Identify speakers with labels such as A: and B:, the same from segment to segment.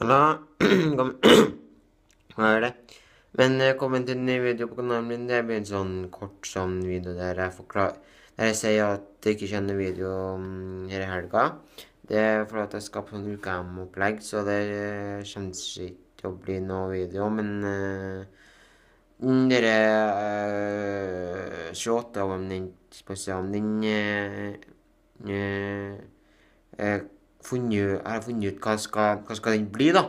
A: Hallo. Kom. Hva er det? Men eh, velkommen til en ny video på kanalen min. Det blir en sånn kort sånn video der jeg forklarer Der jeg sier at jeg ikke kjenner video her i helga. Det er for at jeg skal på sånn UKM-opplegg, så det uh, kommer ikke til å bli noe video. Men uh, dere uh, 28 av den spesialen, den uh, uh, funnet, jeg har funnet ut hva skal, hva skal den bli, da.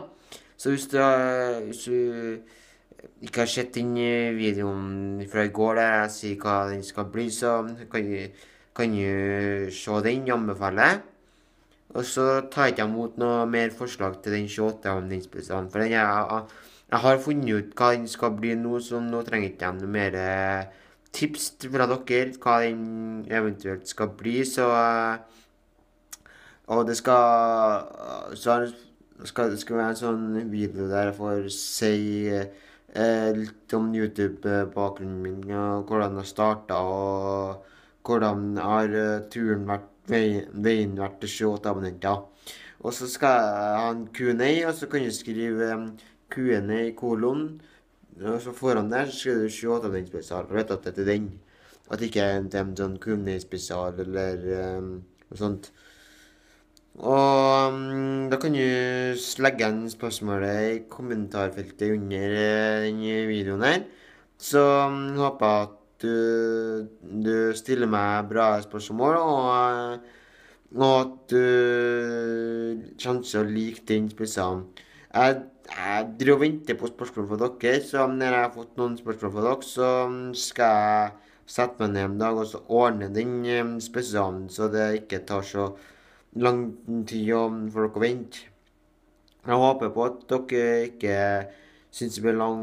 A: Så hvis du, hvis du ikke har sett den videoen fra i går der jeg sier hva den skal bli, så kan du, se den, anbefaler. Og så tar jeg ikke imot noe mer forslag til den 28 av den spesialen. For den jeg, jeg har funnet ut hva den skal bli nå, så nå trenger jeg ikke noe mer tips fra dere hva den eventuelt skal bli. Så og det skal, så skal, skal være en sånn video der jeg får si eh, litt om YouTube-bakgrunnen min, og hvordan jeg starta, og hvordan har eh, turen vært, veien vært til 28 abonnenter. Og så skal jeg ha en Q&A, og så kan du skrive Q&A Q&A kolon. Og så foran der så skriver du 28 abonnenter-spesial. Vet at det er den. At det ikke er en sånn Q&A-spesial eller um, noe sånt. Og um, da kan du legge igjen spørsmålet i kommentarfeltet under denne videoen her. Så um, håper jeg at du, du, stiller meg bra spørsmål, og, uh, og at du kommer til å like den spesialen. Jeg, jeg driver og venter på spørsmål fra dere, så når jeg har fått noen spørsmål fra dere, så skal jeg sette meg ned en dag og så ordne den spesialen, så det ikke tar så lang tid for dere å vente. Jeg håper på at dere ikke syns det blir lang,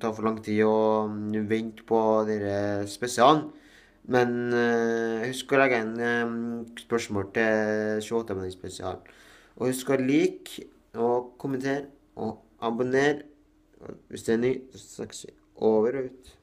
A: tar for lang tid å vente på dere spesialene. Men uh, husk å legge inn um, spørsmål til 28 minutter spesialen. Og husk å like og kommentere og abonnere. Hvis det er ny, så snakkes vi over og ut.